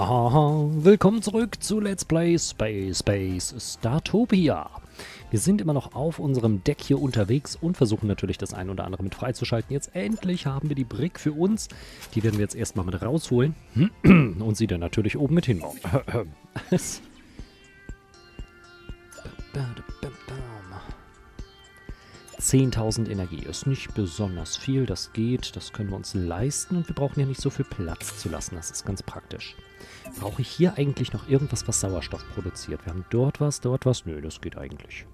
Aha, willkommen zurück zu Let's Play Space Space Startopia. Wir sind immer noch auf unserem Deck hier unterwegs und versuchen natürlich das ein oder andere mit freizuschalten. Jetzt endlich haben wir die Brick für uns. Die werden wir jetzt erstmal mit rausholen und sie dann natürlich oben mit hinbauen. 10.000 Energie ist nicht besonders viel, das geht, das können wir uns leisten und wir brauchen ja nicht so viel Platz zu lassen, das ist ganz praktisch. Brauche ich hier eigentlich noch irgendwas, was Sauerstoff produziert? Wir haben dort was, dort was, nö, das geht eigentlich.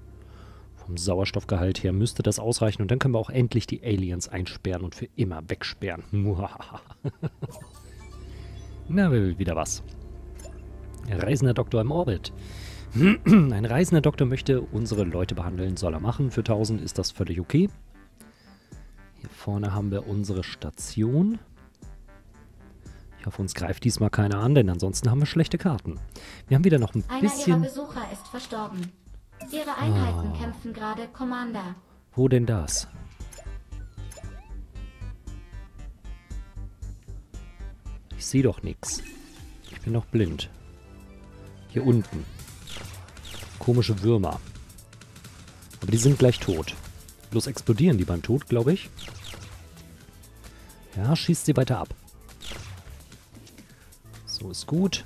Vom Sauerstoffgehalt her müsste das ausreichen und dann können wir auch endlich die Aliens einsperren und für immer wegsperren. Na, wieder was. Reisender Doktor im Orbit. Ein reisender Doktor möchte unsere Leute behandeln, soll er machen. Für 1000 ist das völlig okay. Hier vorne haben wir unsere Station. Ich hoffe, uns greift diesmal keiner an, denn ansonsten haben wir schlechte Karten. Wir haben wieder noch ein Einer bisschen... Ihrer Besucher ist verstorben. Ihre Einheiten Ah. kämpfen gerade Commander. Wo denn das? Ich sehe doch nichts. Ich bin doch blind. Hier unten. Komische Würmer. Aber die sind gleich tot. Bloß explodieren die beim Tod, glaube ich. Ja, schießt sie weiter ab. So ist gut.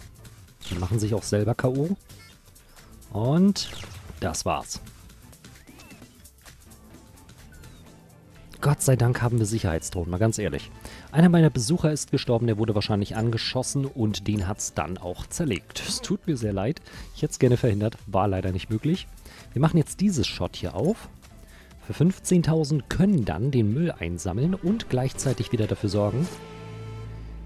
Die machen sich auch selber K.O. Und das war's. Gott sei Dank haben wir Sicherheitsdrohnen, mal ganz ehrlich. Einer meiner Besucher ist gestorben, der wurde wahrscheinlich angeschossen und den hat's dann auch zerlegt. Es tut mir sehr leid. Ich hätte es gerne verhindert, war leider nicht möglich. Wir machen jetzt dieses Shot hier auf. Für 15.000 können dann den Müll einsammeln und gleichzeitig wieder dafür sorgen,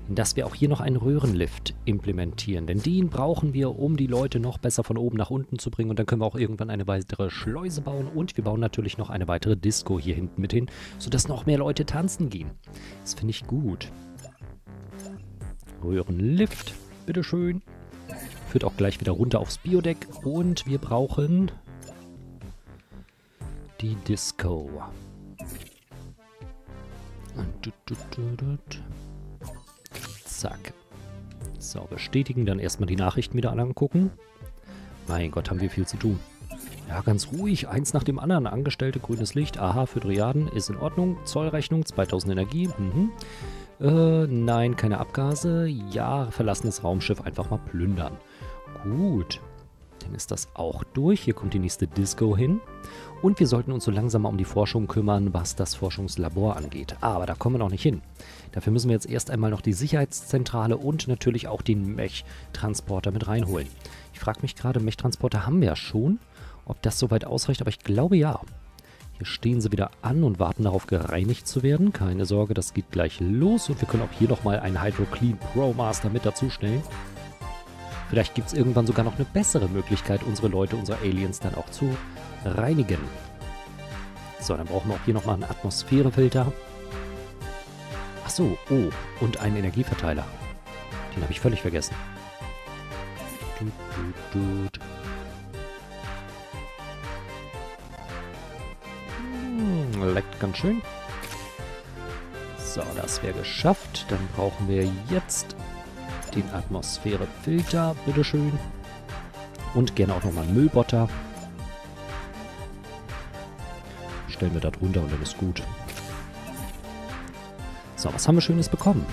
dass wir auch hier noch einen Röhrenlift implementieren. Denn den brauchen wir, um die Leute noch besser von oben nach unten zu bringen. Und dann können wir auch irgendwann eine weitere Schleuse bauen. Und wir bauen natürlich noch eine weitere Disco hier hinten mit hin, sodass noch mehr Leute tanzen gehen. Das finde ich gut. Röhrenlift, bitteschön. Führt auch gleich wieder runter aufs Biodeck. Und wir brauchen die Disco. Und Zack. So, bestätigen, dann erstmal die Nachrichten wieder angucken. Mein Gott, haben wir viel zu tun. Ja, ganz ruhig, eins nach dem anderen. Angestellte, grünes Licht, aha, für Driaden, ist in Ordnung. Zollrechnung, 2000 Energie, mhm. Äh, nein, keine Abgase. Ja, verlassenes Raumschiff einfach mal plündern. Gut. Dann ist das auch durch. Hier kommt die nächste Disco hin. Und wir sollten uns so langsam mal um die Forschung kümmern, was das Forschungslabor angeht. Aber da kommen wir noch nicht hin. Dafür müssen wir jetzt erst einmal noch die Sicherheitszentrale und natürlich auch den Mech-Transporter mit reinholen. Ich frage mich gerade, Mech-Transporter haben wir ja schon. Ob das soweit ausreicht, aber ich glaube ja. Hier stehen sie wieder an und warten darauf, gereinigt zu werden. Keine Sorge, das geht gleich los. Und wir können auch hier nochmal einen Hydro Clean Pro Master mit dazu stellen. Vielleicht gibt es irgendwann sogar noch eine bessere Möglichkeit, unsere Leute, unsere Aliens dann auch zu reinigen. So, dann brauchen wir auch hier nochmal einen Atmosphärefilter. Ach so, oh, und einen Energieverteiler. Den habe ich völlig vergessen. Hm, leckt ganz schön. So, das wäre geschafft. Dann brauchen wir jetzt den Atmosphärefilter, bitteschön. Und gerne auch nochmal einen Müllbotter. Stellen wir da drunter und dann ist gut. So, was haben wir Schönes bekommen?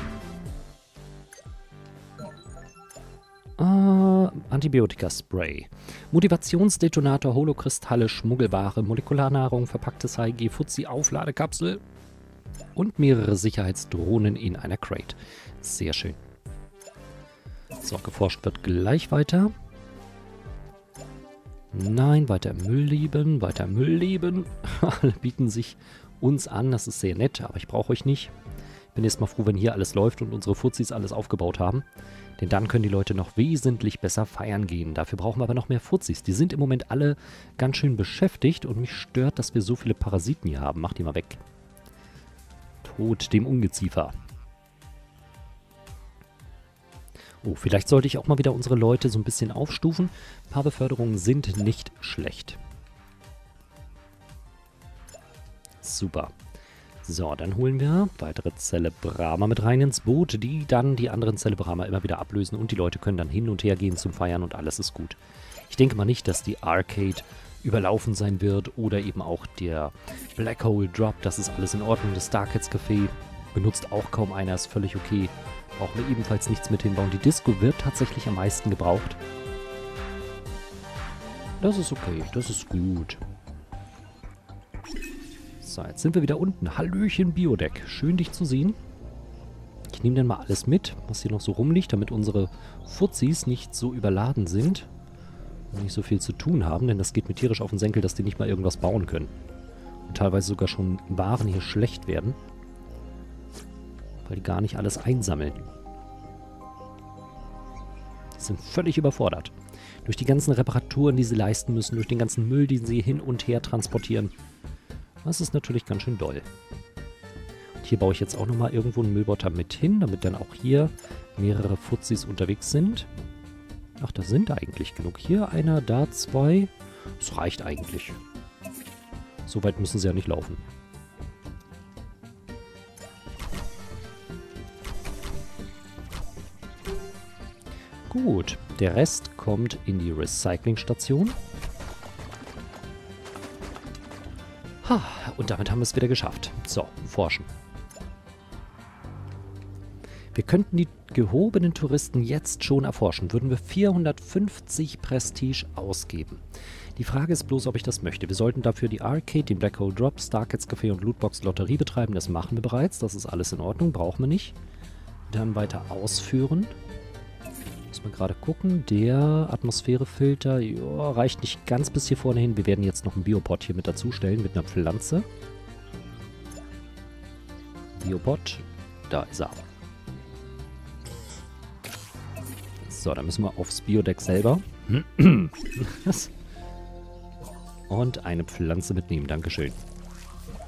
Ah, Antibiotika-Spray. Motivationsdetonator, Holokristalle, Schmuggelware, Molekularnahrung, verpacktes HIG, Fuzzi, Aufladekapsel und mehrere Sicherheitsdrohnen in einer Crate. Sehr schön. So, geforscht wird gleich weiter. Nein, weiter Müll lieben, weiter Müll lieben. Alle bieten sich uns an, das ist sehr nett, aber ich brauche euch nicht. Bin erstmal froh, wenn hier alles läuft und unsere Fuzis alles aufgebaut haben. Denn dann können die Leute noch wesentlich besser feiern gehen. Dafür brauchen wir aber noch mehr Fuzis. Die sind im Moment alle ganz schön beschäftigt und mich stört, dass wir so viele Parasiten hier haben. Mach die mal weg. Tod dem Ungeziefer. Oh, vielleicht sollte ich auch mal wieder unsere Leute so ein bisschen aufstufen. Ein paar Beförderungen sind nicht schlecht. Super. So, dann holen wir weitere Celebrama mit rein ins Boot, die dann die anderen Celebrama immer wieder ablösen und die Leute können dann hin und her gehen zum Feiern und alles ist gut. Ich denke mal nicht, dass die Arcade überlaufen sein wird oder eben auch der Black Hole Drop, das ist alles in Ordnung. Das Starcats Café benutzt auch kaum einer, ist völlig okay. Brauchen wir ebenfalls nichts mit hinbauen. Die Disco wird tatsächlich am meisten gebraucht. Das ist okay, das ist gut. So, jetzt sind wir wieder unten. Hallöchen, Biodeck. Schön, dich zu sehen. Ich nehme dann mal alles mit, was hier noch so rumliegt, damit unsere Fuzis nicht so überladen sind und nicht so viel zu tun haben, denn das geht mir tierisch auf den Senkel, dass die nicht mal irgendwas bauen können. Und teilweise sogar schon Waren hier schlecht werden, weil die gar nicht alles einsammeln. Die sind völlig überfordert. Durch die ganzen Reparaturen, die sie leisten müssen, durch den ganzen Müll, den sie hin und her transportieren. Das ist natürlich ganz schön doll. Und hier baue ich jetzt auch nochmal irgendwo einen Müllbotter mit hin, damit dann auch hier mehrere Fuzis unterwegs sind. Ach, da sind eigentlich genug. Hier einer, da zwei. Das reicht eigentlich. So weit müssen sie ja nicht laufen. Gut, der Rest kommt in die Recyclingstation. Ha, und damit haben wir es wieder geschafft. So, forschen. Wir könnten die gehobenen Touristen jetzt schon erforschen, würden wir 450 Prestige ausgeben. Die Frage ist bloß, ob ich das möchte. Wir sollten dafür die Arcade, den Black Hole Drop, Starcats Café und Lootbox Lotterie betreiben. Das machen wir bereits. Das ist alles in Ordnung. Brauchen wir nicht. Dann weiter ausführen. Muss man gerade gucken. Der Atmosphärefilter jo, reicht nicht ganz bis hier vorne hin. Wir werden jetzt noch einen Biopod hier mit dazustellen, mit einer Pflanze. Biopod. Da ist er. So, dann müssen wir aufs Biodeck selber. Und eine Pflanze mitnehmen. Dankeschön.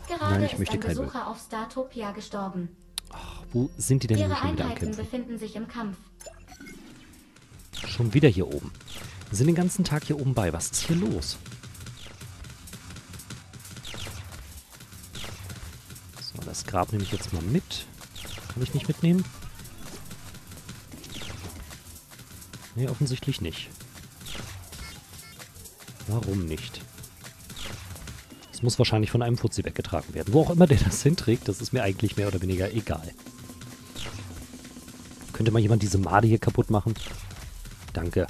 Gerade Nein, ich möchte ist ein Besucher auf Startopia gestorben. Ach, wo sind die denn Ihre schon wieder am Kämpfen? befinden sich im Kampf. Schon wieder hier oben. Wir sind den ganzen Tag hier oben bei. Was ist hier los? So, das Grab nehme ich jetzt mal mit. Kann ich nicht mitnehmen? Nee, offensichtlich nicht. Warum nicht? Es muss wahrscheinlich von einem Fuzzi weggetragen werden. Wo auch immer der das hinträgt, das ist mir eigentlich mehr oder weniger egal. Könnte mal jemand diese Made hier kaputt machen? Danke.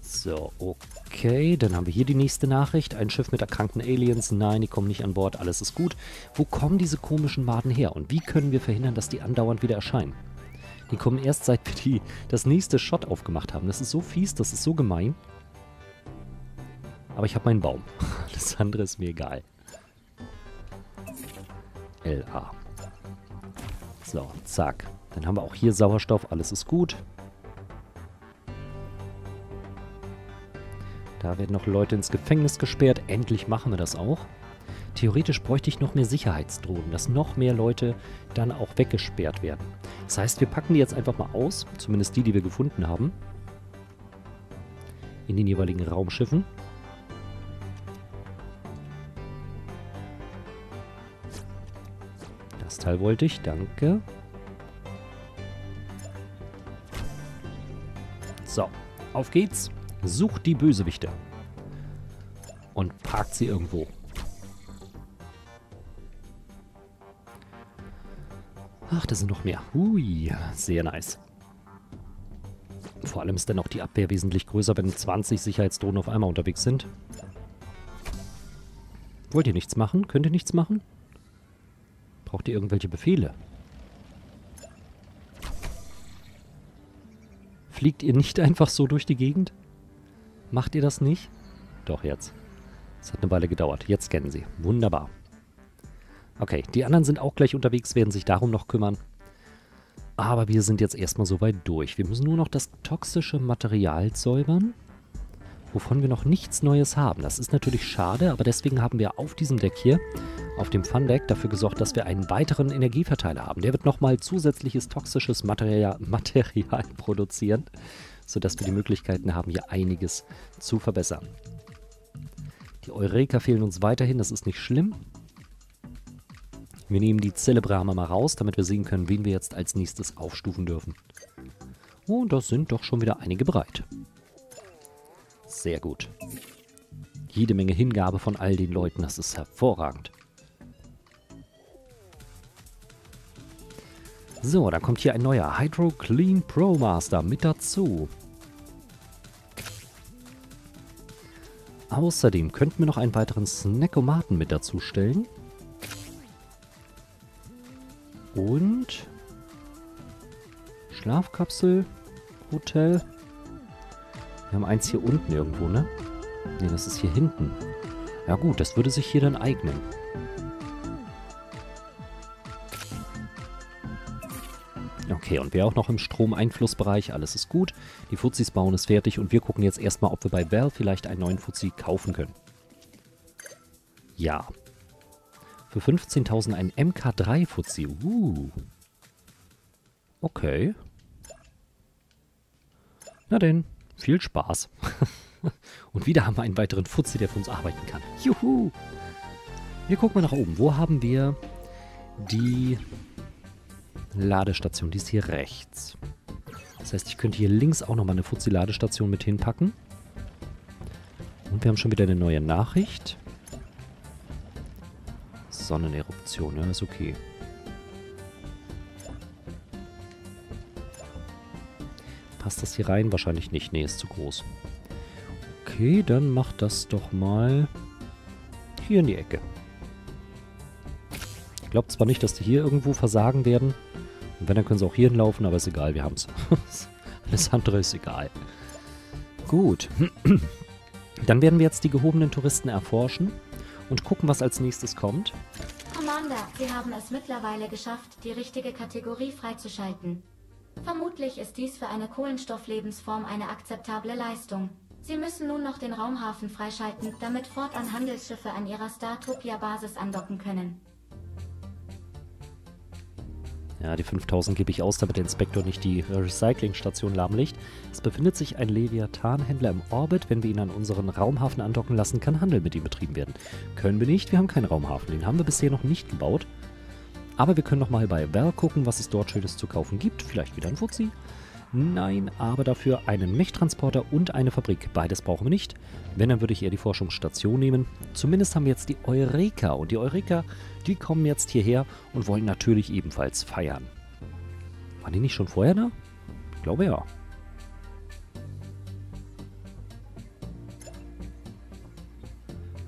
So, okay. Dann haben wir hier die nächste Nachricht. Ein Schiff mit erkrankten Aliens. Nein, die kommen nicht an Bord. Alles ist gut. Wo kommen diese komischen Maden her? Und wie können wir verhindern, dass die andauernd wieder erscheinen? Die kommen erst seit wir die, das nächste Shot aufgemacht haben. Das ist so fies, das ist so gemein. Aber ich habe meinen Baum. Das andere ist mir egal. LA. So, zack. Dann haben wir auch hier Sauerstoff, alles ist gut. Da werden noch Leute ins Gefängnis gesperrt. Endlich machen wir das auch. Theoretisch bräuchte ich noch mehr Sicherheitsdrohnen, dass noch mehr Leute dann auch weggesperrt werden. Das heißt, wir packen die jetzt einfach mal aus, zumindest die, die wir gefunden haben, in den jeweiligen Raumschiffen. Das Teil wollte ich, danke. So, auf geht's. Sucht die Bösewichte. Und parkt sie irgendwo. Ach, da sind noch mehr. Hui, sehr nice. Vor allem ist dann auch die Abwehr wesentlich größer, wenn 20 Sicherheitsdrohnen auf einmal unterwegs sind. Wollt ihr nichts machen? Könnt ihr nichts machen? Braucht ihr irgendwelche Befehle? Fliegt ihr nicht einfach so durch die Gegend? Macht ihr das nicht? Doch, jetzt. Es hat eine Weile gedauert. Jetzt scannen sie. Wunderbar. Okay, die anderen sind auch gleich unterwegs, werden sich darum noch kümmern. Aber wir sind jetzt erstmal soweit durch. Wir müssen nur noch das toxische Material säubern, wovon wir noch nichts Neues haben. Das ist natürlich schade, aber deswegen haben wir auf diesem Deck hier, auf dem Fun-Deck, dafür gesorgt, dass wir einen weiteren Energieverteiler haben. Der wird nochmal zusätzliches toxisches Material, Material produzieren, sodass wir die Möglichkeiten haben, hier einiges zu verbessern. Die Eureka fehlen uns weiterhin, das ist nicht schlimm. Wir nehmen die Celebrama mal raus, damit wir sehen können, wen wir jetzt als nächstes aufstufen dürfen. Und das sind doch schon wieder einige bereit. Sehr gut. Jede Menge Hingabe von all den Leuten, das ist hervorragend. So, dann kommt hier ein neuer Hydro Clean Pro Master mit dazu. Außerdem könnten wir noch einen weiteren Snackomaten mit dazu stellen. Und Schlafkapsel, Hotel. Wir haben eins hier unten irgendwo, ne? Ne, das ist hier hinten. Ja gut, das würde sich hier dann eignen. Okay, und wer auch noch im Stromeinflussbereich, alles ist gut. Die Fuzis bauen ist fertig und wir gucken jetzt erstmal, ob wir bei Valve vielleicht einen neuen Fuzzi kaufen können. Ja. Für 15.000 ein MK3 Fuzzi. Uh. Okay. Na denn, viel Spaß. und wieder haben wir einen weiteren Fuzzi, der für uns arbeiten kann. Juhu. Wir gucken mal nach oben. Wo haben wir die Ladestation, die ist hier rechts. Das heißt, ich könnte hier links auch nochmal eine Fuzzi-Ladestation mit hinpacken. Und wir haben schon wieder eine neue Nachricht. Sonneneruption, ja, ist okay. Passt das hier rein? Wahrscheinlich nicht. Nee, ist zu groß. Okay, dann mach das doch mal hier in die Ecke. Ich glaube zwar nicht, dass die hier irgendwo versagen werden. Wenn, dann können sie auch hier hinlaufen, aber ist egal, wir haben es. Alles andere ist egal. Gut. Dann werden wir jetzt die gehobenen Touristen erforschen und gucken, was als nächstes kommt. Commander, Sie haben es mittlerweile geschafft, die richtige Kategorie freizuschalten. Vermutlich ist dies für eine Kohlenstofflebensform eine akzeptable Leistung. Sie müssen nun noch den Raumhafen freischalten, damit fortan Handelsschiffe an ihrer Startopia-Basis andocken können. Ja, die 5000 gebe ich aus, damit der Inspektor nicht die Recyclingstation lahmlegt. Es befindet sich ein Leviathan-Händler im Orbit. Wenn wir ihn an unseren Raumhafen andocken lassen, kann Handel mit ihm betrieben werden. Können wir nicht, wir haben keinen Raumhafen. Den haben wir bisher noch nicht gebaut. Aber wir können nochmal bei Val gucken, was es dort Schönes zu kaufen gibt. Vielleicht wieder ein Fuzzi. Nein, aber dafür einen Mech-Transporter und eine Fabrik. Beides brauchen wir nicht. Wenn, dann würde ich eher die Forschungsstation nehmen. Zumindest haben wir jetzt die Eureka. Und die Eureka, die kommen jetzt hierher und wollen natürlich ebenfalls feiern. Waren die nicht schon vorher da? Ich glaube ja.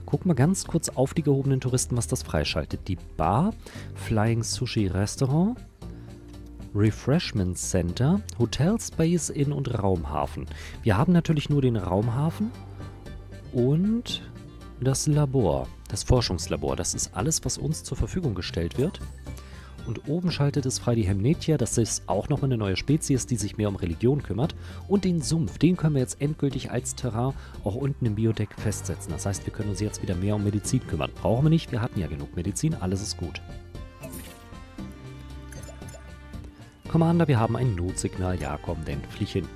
Guck mal ganz kurz auf die gehobenen Touristen, was das freischaltet. Die Bar, Flying Sushi Restaurant, Refreshment Center, Hotel Space Inn und Raumhafen. Wir haben natürlich nur den Raumhafen und das Labor, das Forschungslabor. Das ist alles, was uns zur Verfügung gestellt wird. Und oben schaltet es frei die Hemnetia, das ist auch nochmal eine neue Spezies, die sich mehr um Religion kümmert. Und den Sumpf, den können wir jetzt endgültig als Terrain auch unten im Biotech festsetzen. Das heißt, wir können uns jetzt wieder mehr um Medizin kümmern. Brauchen wir nicht, wir hatten ja genug Medizin, alles ist gut. Commander, wir haben ein Notsignal. Ja, komm, denn flieg hin.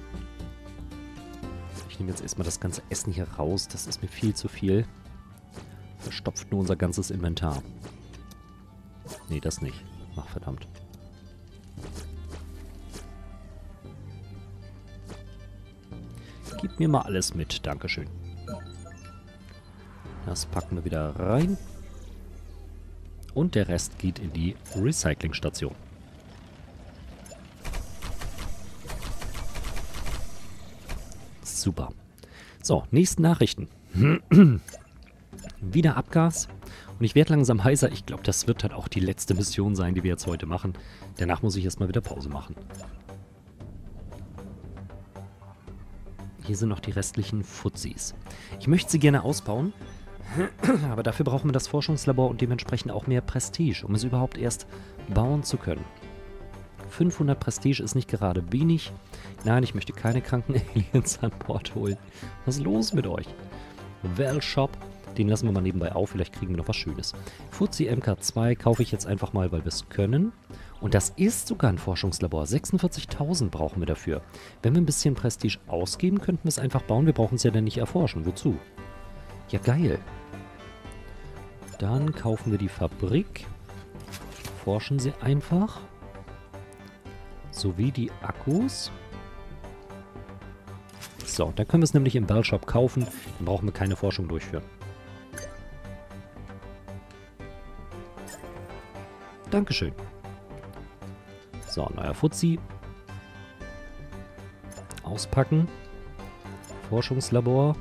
Ich nehme jetzt erstmal das ganze Essen hier raus. Das ist mir viel zu viel. Verstopft nur unser ganzes Inventar. Nee, das nicht. Ach, verdammt. Gib mir mal alles mit. Dankeschön. Das packen wir wieder rein. Und der Rest geht in die Recyclingstation. Super. So, nächsten Nachrichten. Wieder Abgas. Und ich werde langsam heißer. Ich glaube, das wird dann auch die letzte Mission sein, die wir jetzt heute machen. Danach muss ich erstmal wieder Pause machen. Hier sind noch die restlichen Fuzis. Ich möchte sie gerne ausbauen. Aber dafür brauchen wir das Forschungslabor und dementsprechend auch mehr Prestige, um es überhaupt erst bauen zu können. 500 Prestige ist nicht gerade wenig. Nein, ich möchte keine kranken Aliens an Bord holen. Was ist los mit euch? Well Shop, den lassen wir mal nebenbei auf. Vielleicht kriegen wir noch was Schönes. Fuzzi MK2 kaufe ich jetzt einfach mal, weil wir es können. Und das ist sogar ein Forschungslabor. 46.000 brauchen wir dafür. Wenn wir ein bisschen Prestige ausgeben, könnten wir es einfach bauen. Wir brauchen es ja dann nicht erforschen. Wozu? Ja, geil. Dann kaufen wir die Fabrik. Forschen sie einfach. Sowie die Akkus. So, dann können wir es nämlich im Bellshop kaufen. Dann brauchen wir keine Forschung durchführen. Dankeschön. So, neuer Fuzzi. Auspacken. Forschungslabor.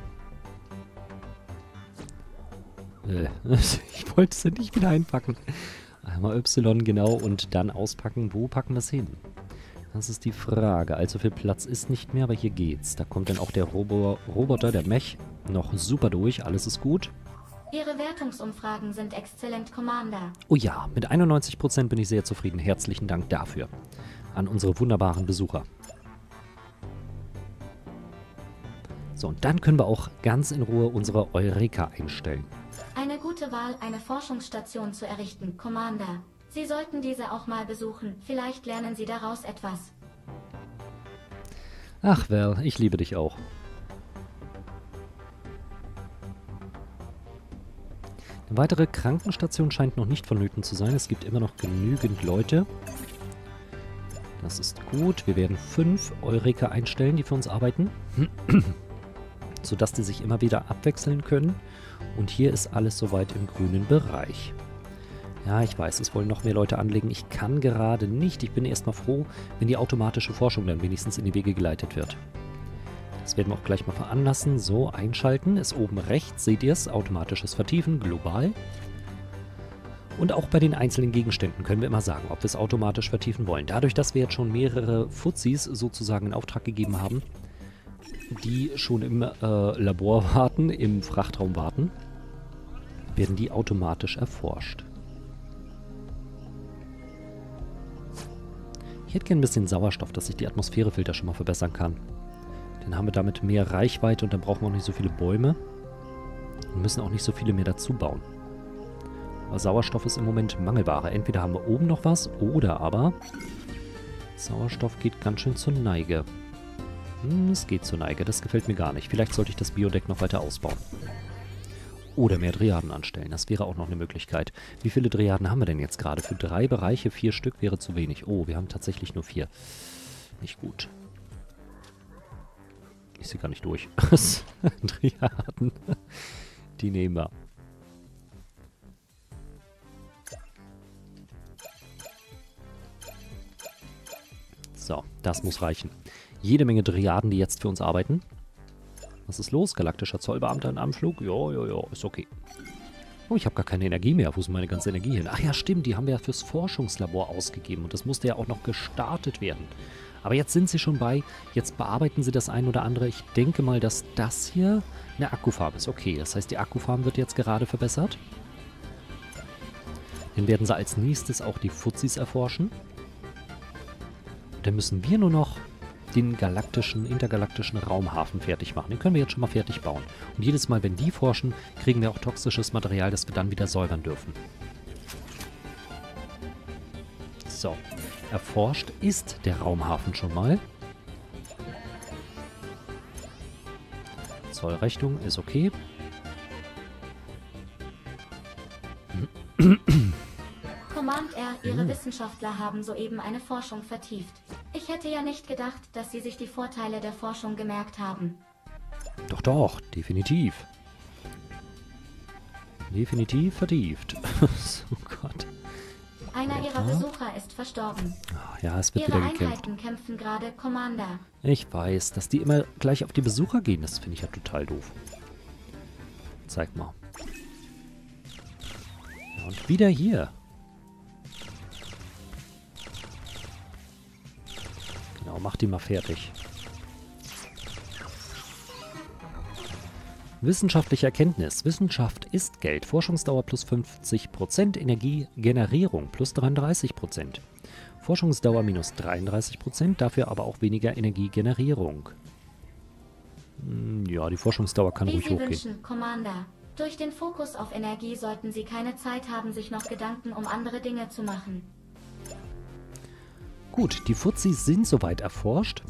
Äh, ich wollte es ja nicht wieder einpacken. Einmal Y, genau, und dann auspacken. Wo packen wir es hin? Das ist die Frage. Allzu viel Platz ist nicht mehr, aber hier geht's. Da kommt dann auch der Robo Roboter, der Mech, noch super durch. Alles ist gut. Ihre Wertungsumfragen sind exzellent, Commander. Oh ja, mit 91% bin ich sehr zufrieden. Herzlichen Dank dafür. An unsere wunderbaren Besucher. So, und dann können wir auch ganz in Ruhe unsere Eureka einstellen. Eine gute Wahl, eine Forschungsstation zu errichten, Commander. Sie sollten diese auch mal besuchen. Vielleicht lernen Sie daraus etwas. Ach, Val, ich liebe dich auch. Eine weitere Krankenstation scheint noch nicht vonnöten zu sein. Es gibt immer noch genügend Leute. Das ist gut. Wir werden fünf Eureka einstellen, die für uns arbeiten. sodass die sich immer wieder abwechseln können. Und hier ist alles soweit im grünen Bereich. Ja, ich weiß, es wollen noch mehr Leute anlegen. Ich kann gerade nicht. Ich bin erstmal froh, wenn die automatische Forschung dann wenigstens in die Wege geleitet wird. Das werden wir auch gleich mal veranlassen. So, einschalten. Ist oben rechts, seht ihr es. Automatisches Vertiefen, global. Und auch bei den einzelnen Gegenständen können wir immer sagen, ob wir es automatisch vertiefen wollen. Dadurch, dass wir jetzt schon mehrere Fuzis sozusagen in Auftrag gegeben haben, die schon im äh, Labor warten, im Frachtraum warten, werden die automatisch erforscht. Ich hätte gerne ein bisschen Sauerstoff, dass ich die Atmosphärefilter schon mal verbessern kann. Dann haben wir damit mehr Reichweite und dann brauchen wir auch nicht so viele Bäume. Und müssen auch nicht so viele mehr dazu bauen. Aber Sauerstoff ist im Moment Mangelware. Entweder haben wir oben noch was oder aber Sauerstoff geht ganz schön zur Neige. Hm, es geht zur Neige. Das gefällt mir gar nicht. Vielleicht sollte ich das Biodeck noch weiter ausbauen. Oder mehr Triaden anstellen. Das wäre auch noch eine Möglichkeit. Wie viele Triaden haben wir denn jetzt gerade? Für drei Bereiche vier Stück wäre zu wenig. Oh, wir haben tatsächlich nur vier. Nicht gut. Ich sehe gar nicht durch. Triaden. Die nehmen wir. So, das muss reichen jede Menge Triaden, die jetzt für uns arbeiten. Was ist los? Galaktischer Zollbeamter in Anflug? Ja, ja, ja, ist okay. Oh, ich habe gar keine Energie mehr. Wo ist meine ganze Energie hin? Ach ja, stimmt, die haben wir ja fürs Forschungslabor ausgegeben. Und das musste ja auch noch gestartet werden. Aber jetzt sind sie schon bei. Jetzt bearbeiten sie das ein oder andere. Ich denke mal, dass das hier eine Akkufarm ist. Okay, das heißt, die Akkufarm wird jetzt gerade verbessert. Dann werden sie als nächstes auch die Fuzis erforschen. Dann müssen wir nur noch den galaktischen, intergalaktischen Raumhafen fertig machen. Den können wir jetzt schon mal fertig bauen. Und jedes Mal, wenn die forschen, kriegen wir auch toxisches Material, das wir dann wieder säubern dürfen. So, erforscht ist der Raumhafen schon mal. Zollrechnung ist okay. Ihre hm. Wissenschaftler haben soeben eine Forschung vertieft. Ich hätte ja nicht gedacht, dass Sie sich die Vorteile der Forschung gemerkt haben. Doch, doch, definitiv. Definitiv vertieft. oh Gott. Einer Ihrer Besucher ist verstorben. Ach, ja, es wird Ihre wieder gekämpft. Einheiten kämpfen gerade, Commander. Ich weiß, dass die immer gleich auf die Besucher gehen. Das finde ich ja total doof. Zeig mal. Und wieder hier. Genau, mach die mal fertig. Wissenschaftliche Erkenntnis. Wissenschaft ist Geld. Forschungsdauer plus 50%, Energiegenerierung plus 33%. Forschungsdauer minus 33%, dafür aber auch weniger Energiegenerierung. Hm, ja, die Forschungsdauer kann Wie ruhig Sie hochgehen. wünschen, Commander. Durch den Fokus auf Energie sollten Sie keine Zeit haben, sich noch Gedanken um andere Dinge zu machen. Gut, die Fuzis sind soweit erforscht.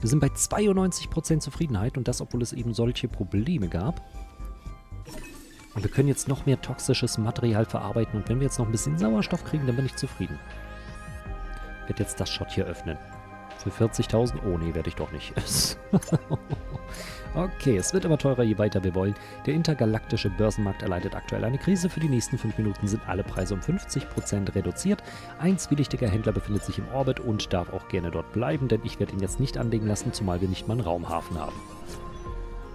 Wir sind bei 92% Zufriedenheit und das, obwohl es eben solche Probleme gab. Und wir können jetzt noch mehr toxisches Material verarbeiten. Und wenn wir jetzt noch ein bisschen Sauerstoff kriegen, dann bin ich zufrieden. Ich werde jetzt das Shot hier öffnen. Für 40.000? Oh nee, werde ich doch nicht. okay, es wird immer teurer, je weiter wir wollen. Der intergalaktische Börsenmarkt erleidet aktuell eine Krise. Für die nächsten 5 Minuten sind alle Preise um 50% reduziert. Ein zwielichtiger Händler befindet sich im Orbit und darf auch gerne dort bleiben, denn ich werde ihn jetzt nicht anlegen lassen, zumal wir nicht mal einen Raumhafen haben.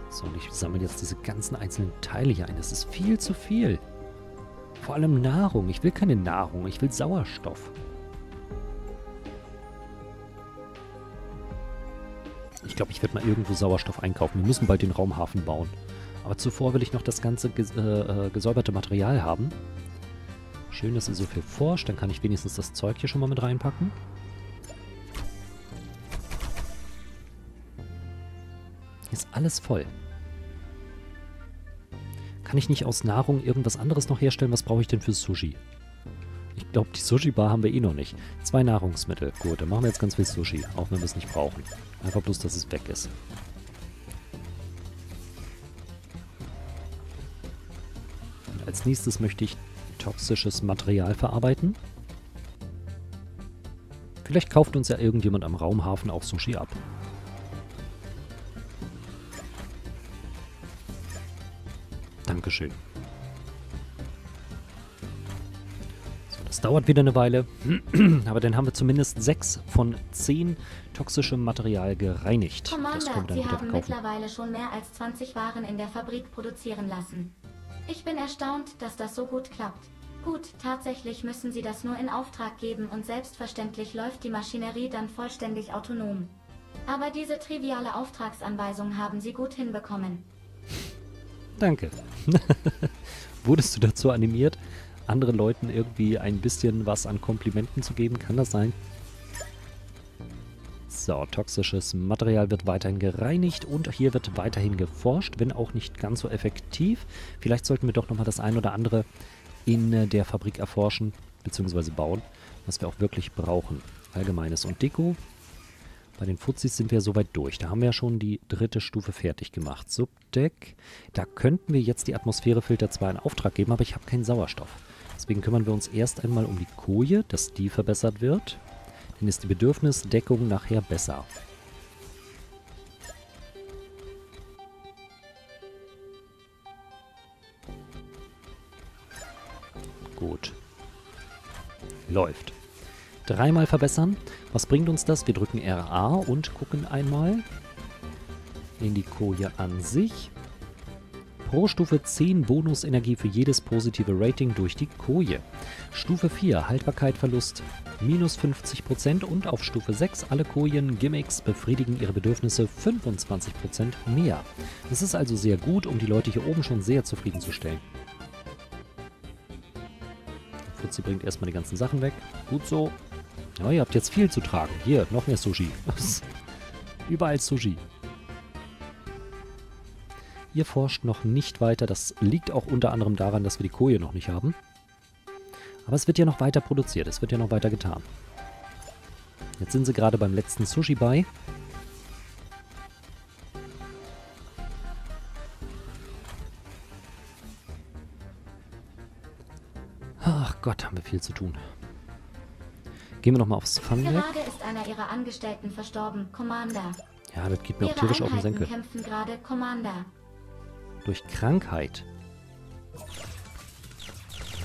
So, und ich sammle jetzt diese ganzen einzelnen Teile hier ein. Das ist viel zu viel. Vor allem Nahrung. Ich will keine Nahrung, ich will Sauerstoff. Glaube, ich werde mal irgendwo Sauerstoff einkaufen. Wir müssen bald den Raumhafen bauen. Aber zuvor will ich noch das ganze ges äh, äh gesäuberte Material haben. Schön, dass ihr so viel forscht. Dann kann ich wenigstens das Zeug hier schon mal mit reinpacken. Hier ist alles voll. Kann ich nicht aus Nahrung irgendwas anderes noch herstellen? Was brauche ich denn für Sushi? Ich glaube, die Sushi-Bar haben wir eh noch nicht. Zwei Nahrungsmittel. Gut, dann machen wir jetzt ganz viel Sushi. Auch wenn wir es nicht brauchen. Einfach bloß, dass es weg ist. Und als nächstes möchte ich toxisches Material verarbeiten. Vielleicht kauft uns ja irgendjemand am Raumhafen auch Sushi ab. Dankeschön. Das dauert wieder eine Weile, aber dann haben wir zumindest sechs von zehn toxischem Material gereinigt. Commander, Sie haben mittlerweile schon mehr als 20 Waren in der Fabrik produzieren lassen. Ich bin erstaunt, dass das so gut klappt. Gut, tatsächlich müssen Sie das nur in Auftrag geben und selbstverständlich läuft die Maschinerie dann vollständig autonom. Aber diese triviale Auftragsanweisung haben Sie gut hinbekommen. Danke. Wurdest du dazu animiert, anderen Leuten irgendwie ein bisschen was an Komplimenten zu geben? Kann das sein? So, toxisches Material wird weiterhin gereinigt und hier wird weiterhin geforscht, wenn auch nicht ganz so effektiv. Vielleicht sollten wir doch nochmal das ein oder andere in der Fabrik erforschen bzw. bauen, was wir auch wirklich brauchen. Allgemeines und Deko bei den Fuzis sind wir soweit durch. Da haben wir ja schon die dritte Stufe fertig gemacht. Subdeck. Da könnten wir jetzt die Atmosphärefilter zwar in Auftrag geben, aber ich habe keinen Sauerstoff. Deswegen kümmern wir uns erst einmal um die Koje, dass die verbessert wird. Dann ist die Bedürfnisdeckung nachher besser. Gut. Läuft. Dreimal verbessern. Was bringt uns das? Wir drücken RA und gucken einmal in die Koje an sich. Pro Stufe 10 Bonusenergie für jedes positive Rating durch die Koje. Stufe 4 Haltbarkeit Verlust minus 50% und auf Stufe 6 alle Kojen Gimmicks befriedigen ihre Bedürfnisse 25% mehr. Das ist also sehr gut, um die Leute hier oben schon sehr zufriedenzustellen. Fuzzi bringt erstmal die ganzen Sachen weg. Gut so. Ja, ihr habt jetzt viel zu tragen. Hier, noch mehr Sushi. Überall Sushi. Ihr forscht noch nicht weiter. Das liegt auch unter anderem daran, dass wir die Koje noch nicht haben. Aber es wird ja noch weiter produziert. Es wird ja noch weiter getan. Jetzt sind sie gerade beim letzten Sushi bei. Ach Gott, haben wir viel zu tun. Gehen wir nochmal aufs Fangdeck. Gerade ist einer ihrer Angestellten verstorben, Commander. Ja, das geht mir Ihre auch tierisch Einheiten auf den Senkel. kämpfen gerade, Commander. Durch Krankheit.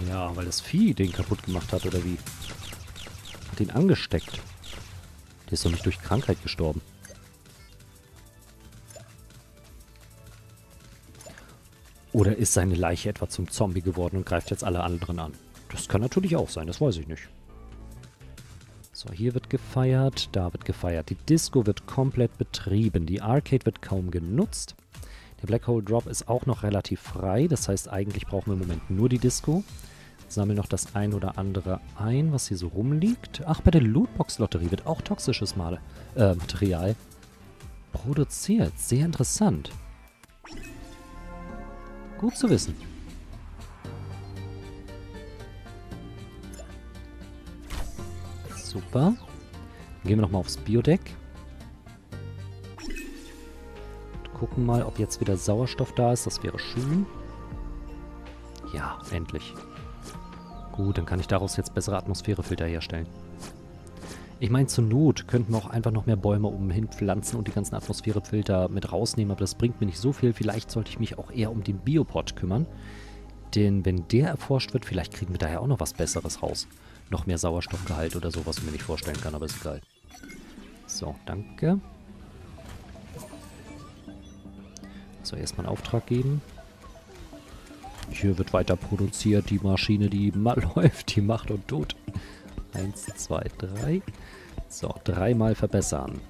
Ja, weil das Vieh den kaputt gemacht hat, oder wie? Hat ihn angesteckt. Der ist doch nicht durch Krankheit gestorben. Oder ist seine Leiche etwa zum Zombie geworden und greift jetzt alle anderen an? Das kann natürlich auch sein, das weiß ich nicht. So, hier wird gefeiert, da wird gefeiert. Die Disco wird komplett betrieben. Die Arcade wird kaum genutzt. Der Black Hole Drop ist auch noch relativ frei. Das heißt, eigentlich brauchen wir im Moment nur die Disco. Sammeln noch das ein oder andere ein, was hier so rumliegt. Ach, bei der Lootbox-Lotterie wird auch toxisches Mal äh, Material produziert. Sehr interessant. Gut zu wissen. Super. Dann gehen wir nochmal aufs Biodeck. Gucken mal, ob jetzt wieder Sauerstoff da ist. Das wäre schön. Ja, endlich. Gut, dann kann ich daraus jetzt bessere Atmosphärefilter herstellen. Ich meine, zur Not könnten wir auch einfach noch mehr Bäume umhin pflanzen und die ganzen Atmosphärefilter mit rausnehmen, aber das bringt mir nicht so viel. Vielleicht sollte ich mich auch eher um den Biopod kümmern. Denn wenn der erforscht wird, vielleicht kriegen wir daher auch noch was Besseres raus. Noch mehr Sauerstoffgehalt oder so, was ich mir nicht vorstellen kann, aber ist egal. So, danke. So, erstmal einen Auftrag geben. Hier wird weiter produziert. Die Maschine, die mal läuft, die macht und tut. Eins, zwei, drei. So, dreimal verbessern.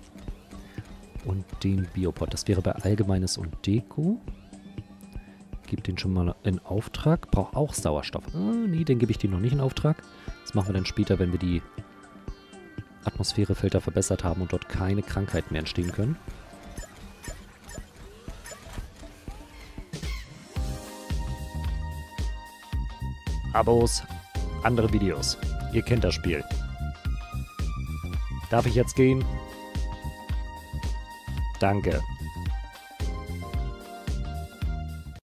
Und den Biopod. Das wäre bei Allgemeines und Deko. Gib den schon mal in Auftrag. Braucht auch Sauerstoff. Ah, nee, den gebe ich dir noch nicht in Auftrag. Das machen wir dann später, wenn wir die Atmosphärefilter verbessert haben und dort keine Krankheiten mehr entstehen können. Abos, andere Videos. Ihr kennt das Spiel. Darf ich jetzt gehen? Danke.